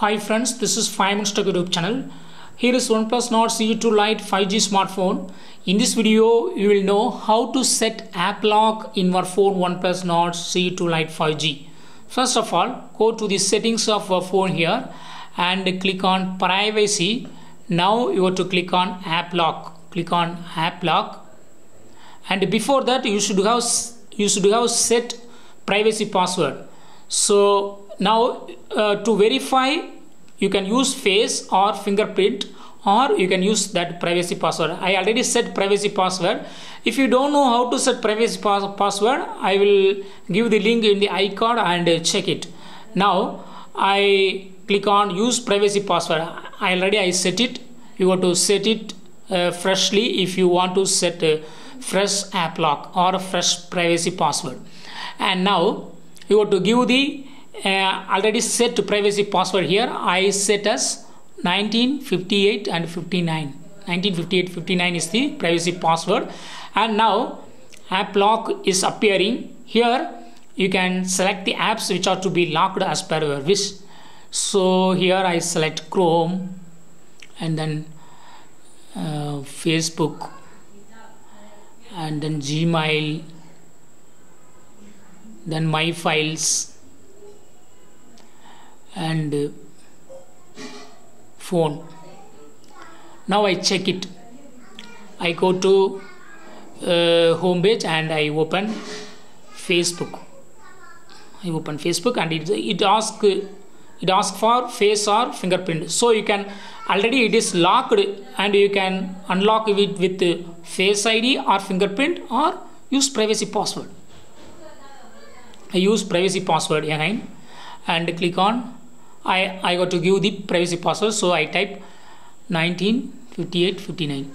Hi friends, this is 5 Minutes Tech YouTube channel. Here is OnePlus Nord CE2 Lite 5G smartphone. In this video, you will know how to set app lock in your phone OnePlus Nord CE2 Lite 5G. First of all, go to the settings of your phone here and click on privacy. Now you have to click on app lock. Click on app lock. And before that, you should have you should have set privacy password. So now uh, to verify you can use face or fingerprint or you can use that privacy password. I already set privacy password. If you don't know how to set privacy pass- password i will give the link in the icon and uh, check it. Now i click on use privacy password. I already i set it. You have to set it uh, freshly if you want to set a fresh app lock or a fresh privacy password. And now you have to give the uh, already set to privacy password here. I set as 1958 and 59 1958 59 is the privacy password. And now app lock is appearing. Here you can select the apps which are to be locked as per your wish. So here i select chrome and then uh, facebook and then gmail then my files and phone. Now i check it. I go to uh, home page and i open facebook. I open facebook and it, it ask it ask for face or fingerprint. So you can already it is locked and you can unlock it with face id or fingerprint or use privacy password. I use privacy password again and click on. I, I got to give the privacy password so I type 1958 59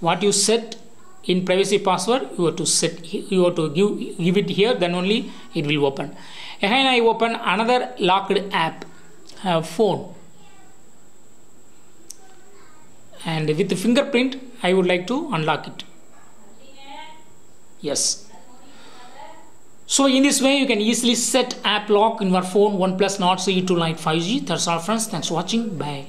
what you set in privacy password you have to set you have to give give it here then only it will open. Again I open another locked app uh, phone. And with the fingerprint I would like to unlock it. Yes so in this way you can easily set app lock in your phone OnePlus Nord CE2 Lite 5G. That's all friends. Thanks for watching. Bye.